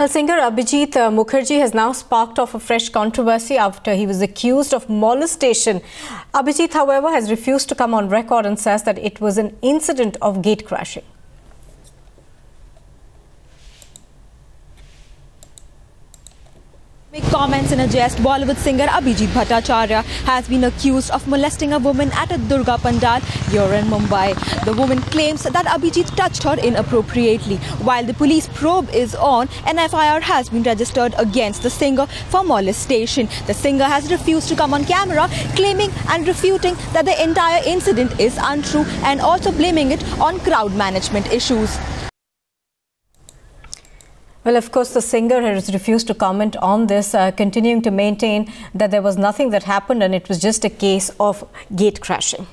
Well, singer Abhijeet uh, Mukherjee has now sparked off a fresh controversy after he was accused of molestation. Abhijeet, however, has refused to come on record and says that it was an incident of gate crashing. Make comments in a jest, Bollywood singer Abhijeet Bhattacharya has been accused of molesting a woman at a Durga Pandal here in Mumbai. The woman claims that Abhijeet touched her inappropriately. While the police probe is on, an FIR has been registered against the singer for molestation. The singer has refused to come on camera, claiming and refuting that the entire incident is untrue and also blaming it on crowd management issues. Well, of course, the singer has refused to comment on this, uh, continuing to maintain that there was nothing that happened and it was just a case of gate crashing.